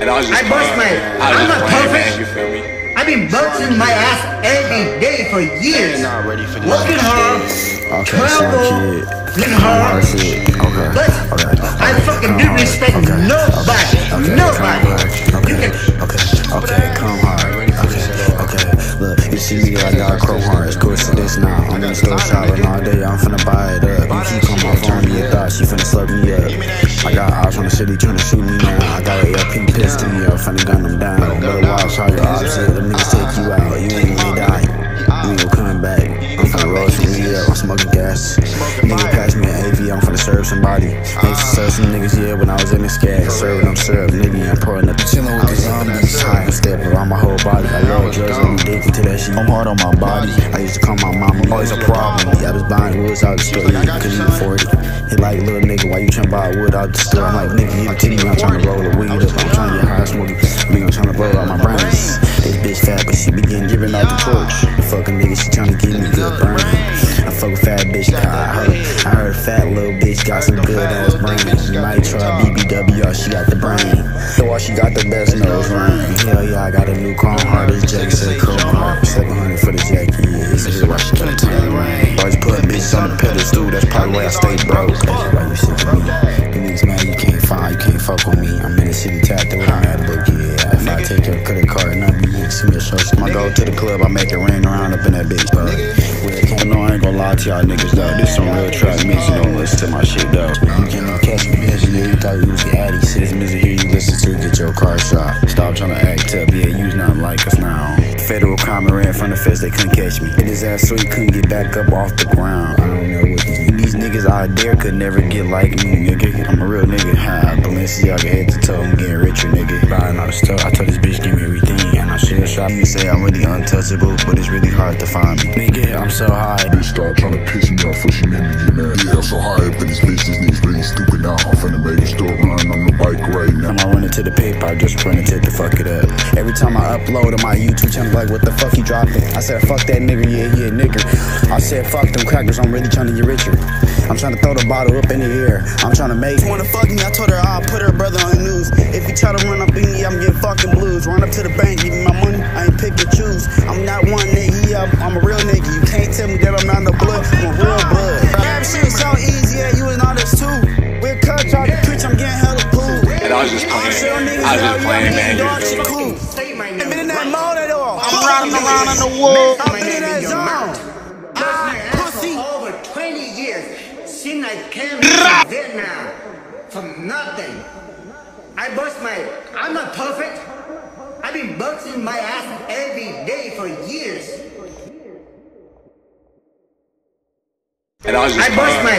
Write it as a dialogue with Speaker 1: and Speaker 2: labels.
Speaker 1: And I was just
Speaker 2: I bust my.
Speaker 1: I
Speaker 2: I'm not
Speaker 1: playing, man.
Speaker 2: perfect.
Speaker 1: You feel me?
Speaker 2: I've been busting my ass every day for years.
Speaker 3: not ready for this.
Speaker 2: Working hard,
Speaker 4: Okay,
Speaker 2: travel, living hard.
Speaker 4: That's it. Okay.
Speaker 2: But
Speaker 4: Okay.
Speaker 2: I fucking do respect
Speaker 4: Okay.
Speaker 2: nobody.
Speaker 4: Okay.
Speaker 2: Nobody.
Speaker 4: Come hard.
Speaker 2: You
Speaker 4: Okay. Okay. Okay. Come hard. Okay. Okay. Look, you see me, I got chrome hearts. This now. I'm in the store shopping all day. I'm finna buy it up. You keep on my phone, you thought she finna slug me up. I got eyes on the city trying to shoot me now. I got a LP pistol, yo, finna gun them down. Better watch how your opposite. Them niggas take you out. You ain't gonna die. You ain't come back. I'm finna roll some weed up. I'm smoking gas. Nigga pass me an AV. I'm finna serve somebody. Used to serve some niggas, yeah, when I was in the scat. Serving them syrup, nigga, I'm pouring up. Chillin' with the zombies. High and step around my whole body. I love drugs. I'm addicted to that shit. I'm hard on my body. I used to call my mama. Always a problem. Yeah, I was buying woods out the store. Yeah, couldn't afford it. He like, little nigga, why you tryna buy wood out the store? I'm like, nigga, it to me. I'm tryna roll a weed nigga, she tryna give me good brain. I fuck with fat bitch, cause I heard, I heard fat little bitch got some good ass brain. You might try BBW, she got the brain. So why she got the best nose ring? Hell yeah, I got a new Chrome Heart. This Jack said Chrome Heart. 700 for the Jackie. Yeah, this is why she tell the rain. Always put bitches on the pedestal, that's probably why I stay broke. That's why you sick of me. You niggas mad, you can't find, you can't fuck with me. I'm in the city tapped with I'm at book, yeah. If I take your credit card number, you can send me a show. I go to the club, I make it rain around up in that bitch, bro. Well, no, I ain't gonna lie to y'all niggas though. This some real trap music. Don't listen to my shit though. You even catch me music. You thought you was the addy. See this music here you listen to, get your car shot. Stop trying to act up. Yeah, you's not like us now. Federal crime ran from the feds, they couldn't catch me. Hit his ass so he couldn't get back up off the ground. I don't know what these, these niggas out there could never get like me, nigga. I'm a real nigga. Ha, Balenciaga head to toe, I'm getting richer, nigga. Buying all the stuff. I told this bitch give me everything, and I shot. You say I'm really untouchable, but it's really hard to find me. Nigga, I'm so high.
Speaker 5: Bitch start trying to piss me off for she made me get mad. Yeah, I'm so high up in this bitch, this nigga's really stupid now. I'm finna make a store run on the bike right now.
Speaker 4: Time I run into the paper, I just run into to fuck it up. Every time I upload on my YouTube channel, like, what the fuck you dropping? I said, fuck that nigga, yeah, yeah, nigga. I said, fuck them crackers, I'm really trying to get richer. I'm trying to throw the bottle up in the air. I'm trying to make. Wanna fuck me? I told her I'll put her brother on the news. If you try to run up in me, I'm getting fucking blues. Run up to the bank, give me my I
Speaker 1: just playing, man. You feel me?
Speaker 4: cool.
Speaker 2: say my name.
Speaker 4: Been in that mode at all.
Speaker 2: I'm
Speaker 4: riding around in the.
Speaker 2: Say
Speaker 4: I've been in that zone.
Speaker 2: mouth. Bust my ass
Speaker 4: pussy.
Speaker 2: over 20 years. Since I came to Vietnam from nothing. I bust my. I'm not perfect. I've been busting my ass every day for years.
Speaker 1: And I was just
Speaker 2: I bust my.